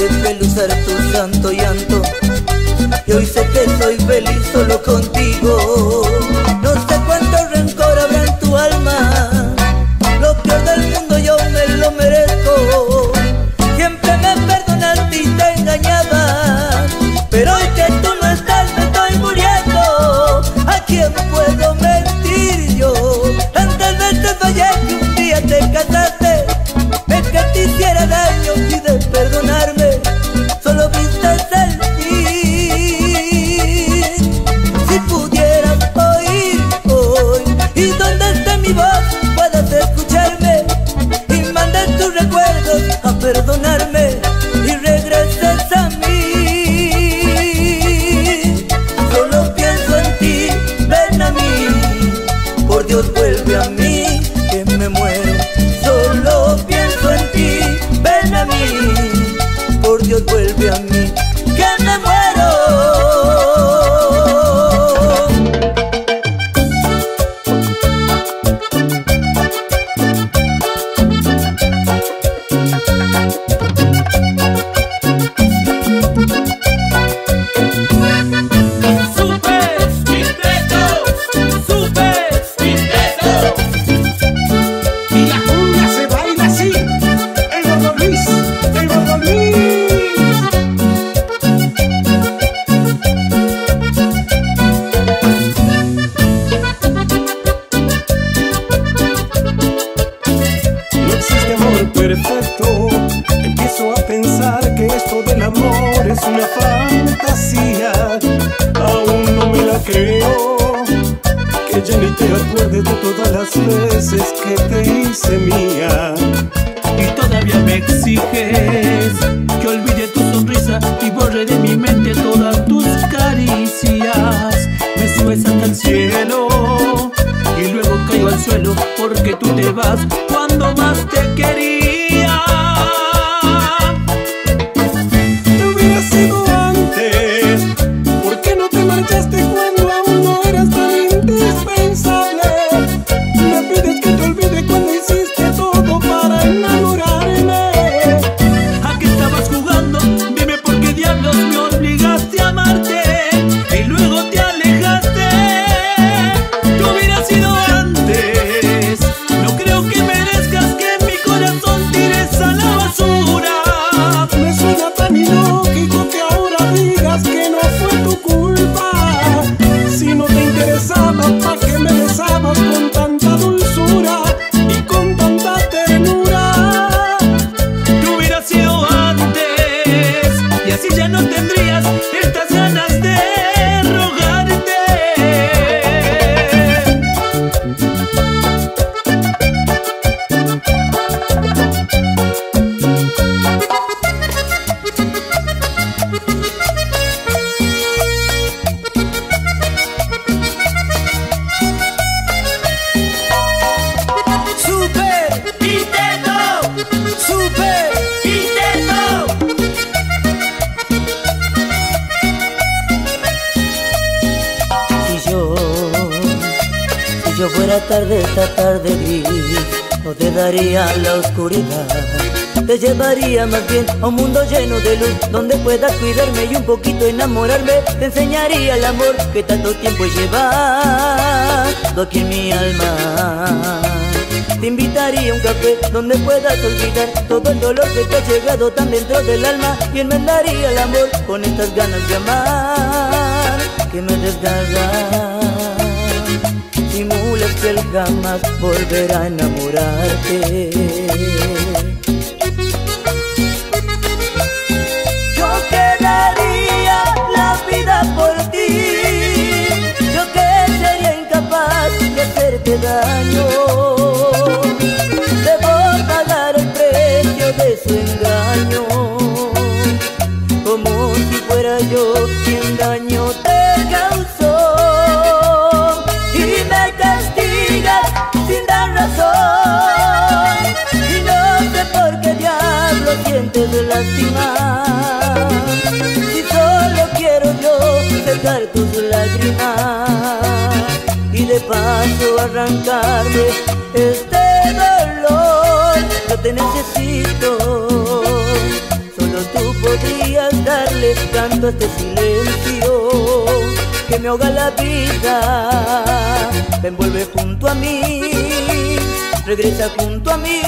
despeluzar tu santo llanto. Y hoy sé que soy feliz solo contigo. perfecto. Empiezo a pensar que esto del amor es una fantasía. Aún no me la creo. Que ya ni te acuerdes de todas las veces que te hice mía. Y todavía me exiges que olvide tu sonrisa y borre de mi mente todas tus caricias. Me subes hasta el cielo y luego caigo al suelo porque tú te vas. daría la oscuridad. Te llevaría más bien a un mundo lleno de luz, donde puedas cuidarme y un poquito enamorarme. Te enseñaría el amor que tanto tiempo he llevado aquí en mi alma. Te invitaría a un café donde puedas olvidar todo el dolor que te ha llegado tan dentro del alma y enmendaría el amor con estas ganas de amar que me desgarran jamás volver a enamorarte. Si solo quiero yo secar tus lágrimas y de paso arrancarme este dolor, yo te necesito. Solo tú podrías darle tanto este silencio que me ahoga la vida, me envuelve junto a mí, regresa junto a mí.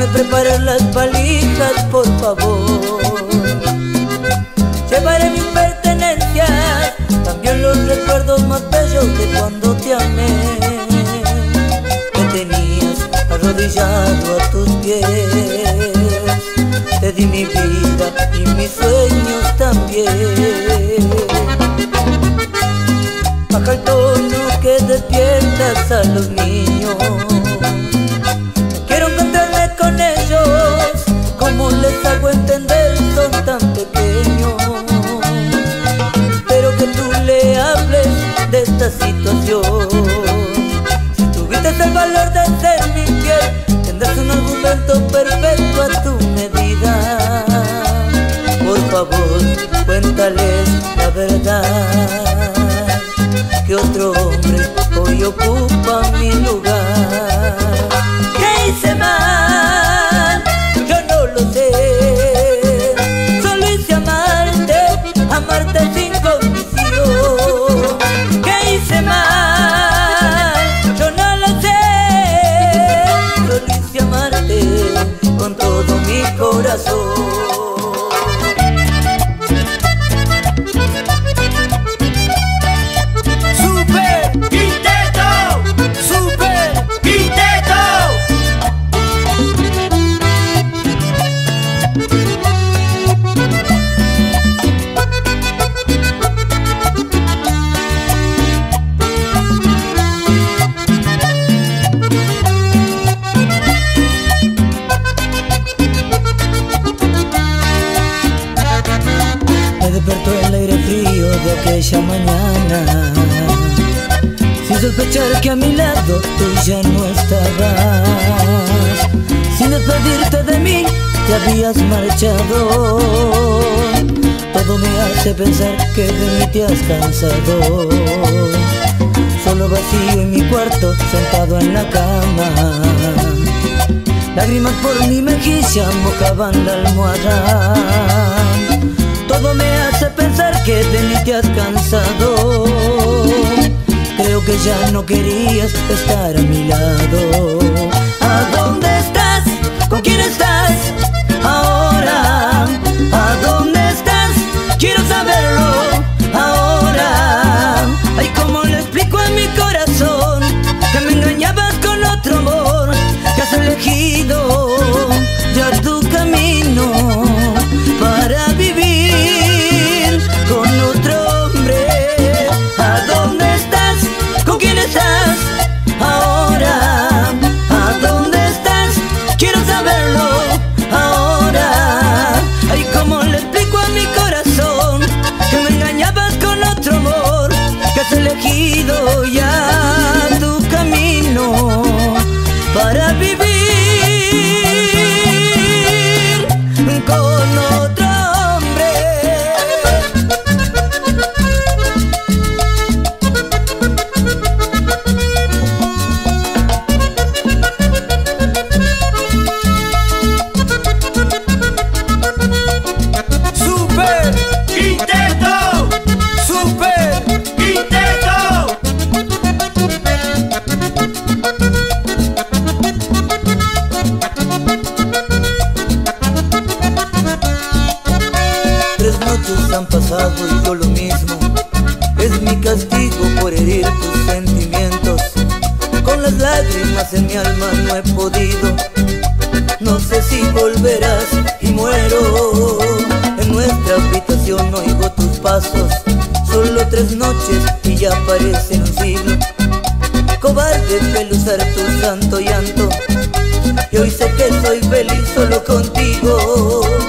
Déjame preparar las valijas, por favor. Llevaré mis pertenencias, también los recuerdos más bellos de cuando te amé. Me tenías arrodillado a tus pies. Te di mi vida y mis sueños también. Baja el tono que despiertas a los niños. Hago entender, son tan pequeños. Espero que tú le hables de esta situación. Si tuviste el valor de ser mi piel, tendrás un argumento perfecto a tu medida. Por favor, cuéntales la verdad que otro hombre hoy ocupa mi lugar. ¿Qué hice mal? Yo no lo sé. Amarte sin condición. ¿Qué hice mal? Yo no lo sé. Solo hice amarte con todo mi corazón. Sospechar que a mi lado tú ya no estabas Sin despedirte de mí te habías marchado. Todo me hace pensar que de mí te has cansado. Solo vacío en mi cuarto sentado en la cama. Lágrimas por mi mejilla mojaban la almohada. Todo me hace pensar que de mí te has cansado que ya no querías estar a mi lado pasos, solo tres noches y ya parecen un siglo. Cobarde peluzar tu santo llanto, y hoy sé que soy feliz solo contigo.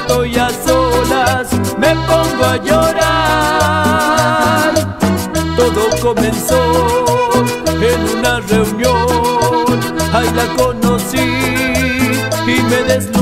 estoy a solas me pongo a llorar. Todo comenzó en una reunión, ahí la conocí y me deslizó.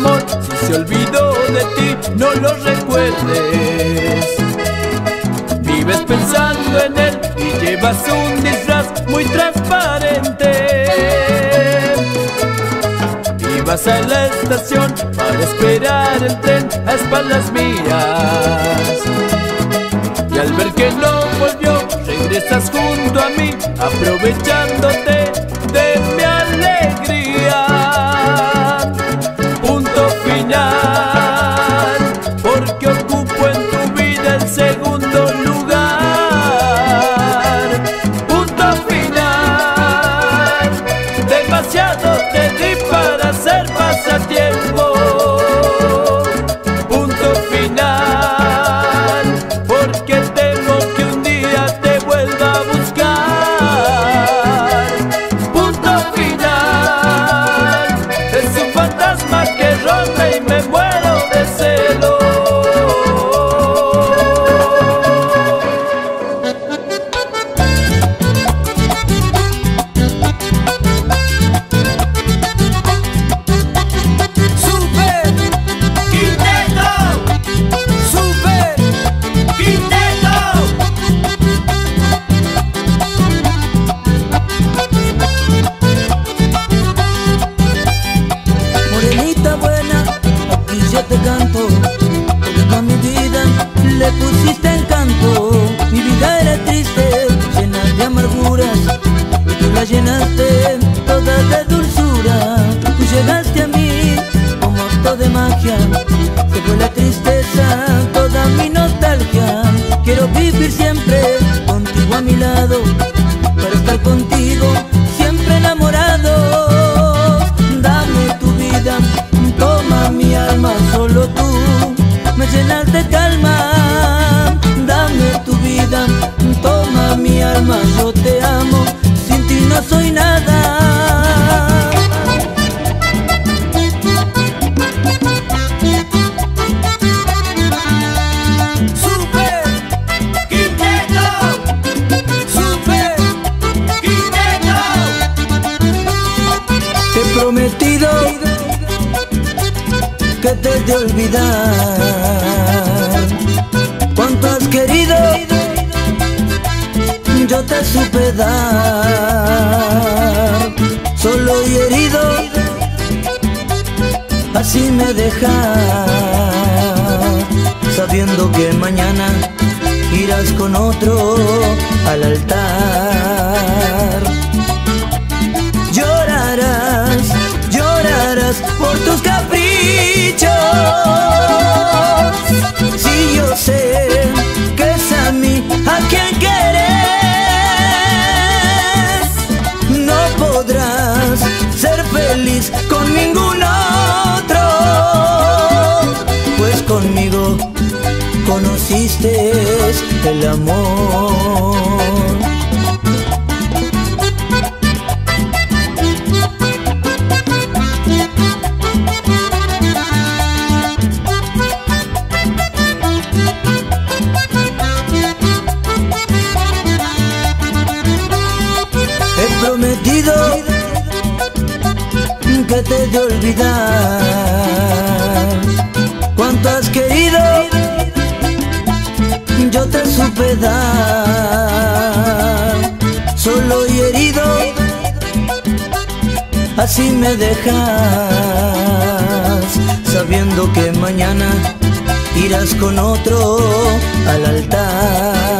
si se olvidó de ti, no lo recuerdes. Vives pensando en él y llevas un disfraz muy transparente. Y vas a la estación para esperar el tren a espaldas mías. Y al ver que no volvió, regresas junto a mí, aprovechándote la tristeza, Te supe dar. Solo y herido Así me dejas Sabiendo que mañana Irás con otro al altar. Llorarás, llorarás por tus caprichos. Si yo sé que es a mí a quien con ningún otro. Pues conmigo conociste el amor. Así me dejas Sabiendo que mañana Irás con otro al altar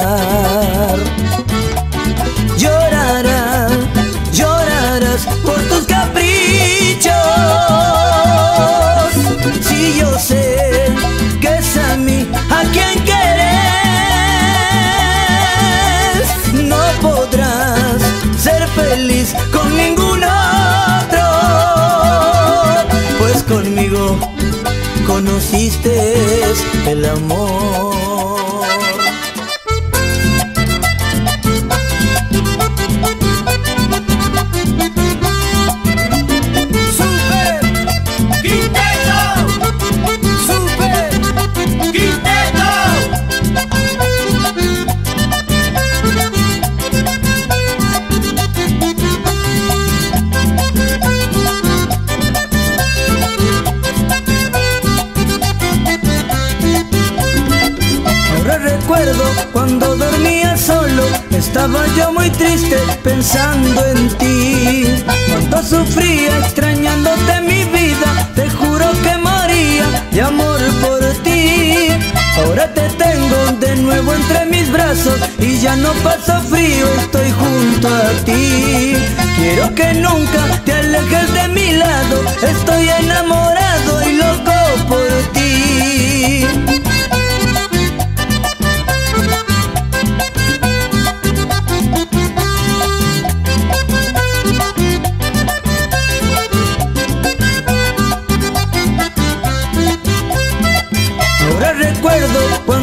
conociste el amor. Recuerdo cuando dormía solo, estaba yo muy triste pensando en ti. Cuando sufría extrañándote mi vida, te juro que moría de amor por ti. Ahora te tengo de nuevo entre mis brazos y ya no paso frío, estoy junto a ti. Quiero que nunca te alejes de mi lado, estoy enamorado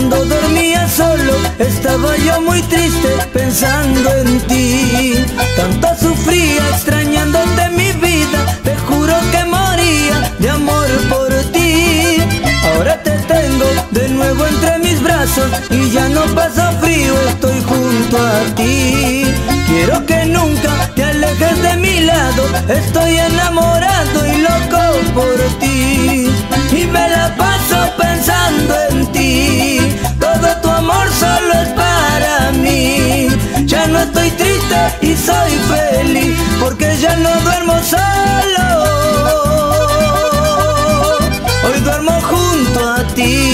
cuando dormía solo, estaba yo muy triste pensando en ti. Tanto sufría extrañándote mi vida, te juro que moría de amor por ti. Ahora te tengo de nuevo entre mis brazos y ya no paso frío, estoy junto a ti. Quiero que nunca te alejes de mi lado, estoy enamorado y soy feliz, porque ya no duermo solo. Hoy duermo junto a ti.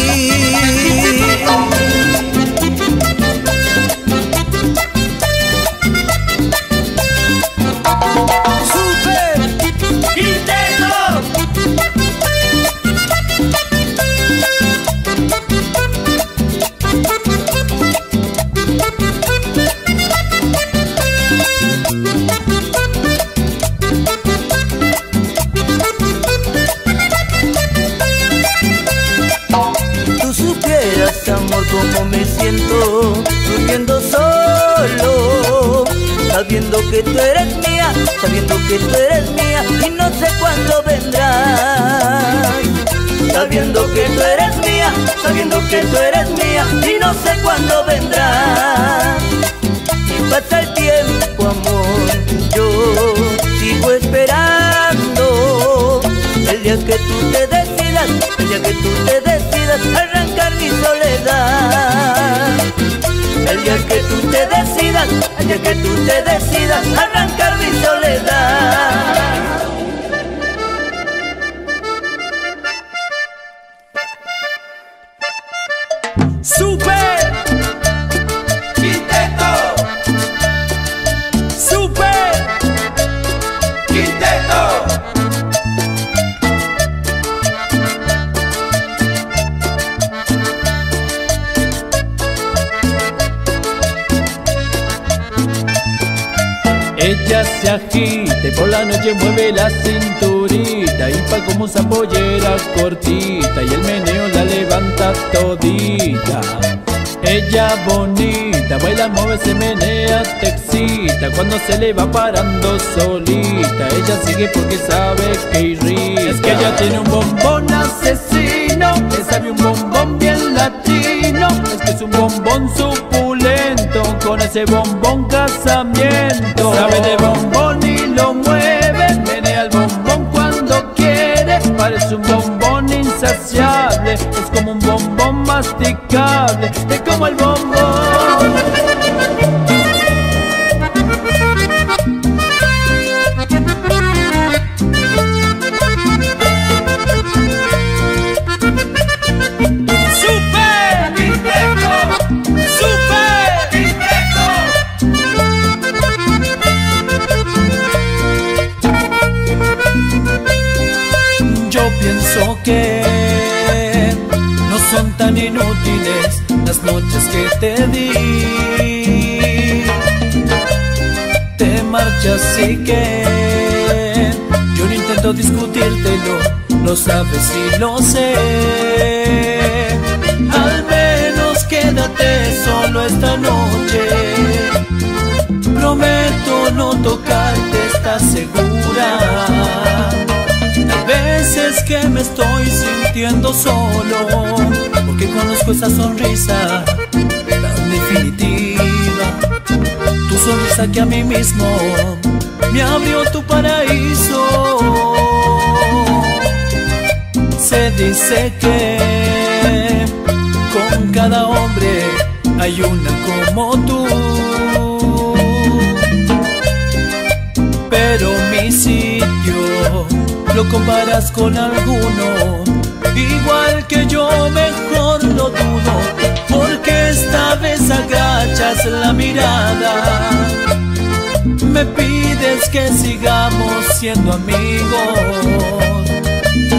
Que tú te decidas. Arrancar Y por la noche mueve la cinturita Y pa' como esa pollera cortita Y el meneo la levanta todita. Ella bonita, baila, mueve, se menea, te excita Cuando se le va parando solita Ella sigue porque sabe que irrita. Es que ella tiene un bombón asesino Que sabe un bombón bien latino Es que es un bombón Con ese bombón casamiento. Sabe de bombón y lo mueve Menea el bombón cuando quiere. Parece un bombón insaciable Es como un bombón masticable Es como el que no son tan inútiles las noches que te di. Te marchas y que yo no intento discutírtelo, lo sabes y lo sé. Al menos quédate solo esta noche. Prometo no tocarte, ¿estás segura? Veces que me estoy sintiendo solo Porque conozco esa sonrisa tan definitiva. Tu sonrisa que a mí mismo me abrió tu paraíso. Se dice que con cada hombre hay una como tú. Pero mi sitio lo comparas con alguno. Igual que yo mejor lo dudo porque esta vez agachas la mirada. Me pides que sigamos siendo amigos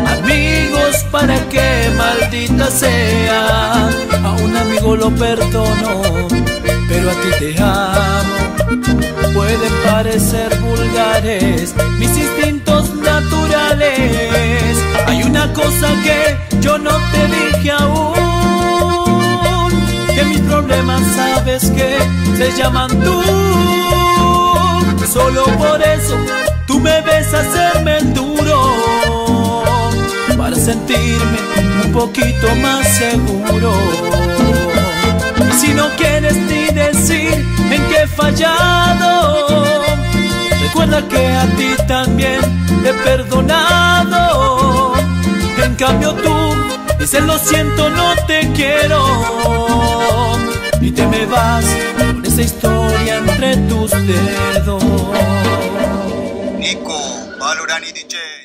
amigos para que maldita sea. A un amigo lo perdono pero a ti te amo. Pueden parecer vulgares mis instintos Hay una cosa que yo no te dije aún, que mis problemas sabes que se llaman tú. Solo por eso tú me ves hacerme el duro, para sentirme un poquito más seguro. Y si no quieres ni decir en qué he fallado, recuerda que a ti también he perdonado. En cambio tú dices lo siento, no te quiero. Y te me vas con esa historia entre tus dedos. Nico Valorani DJ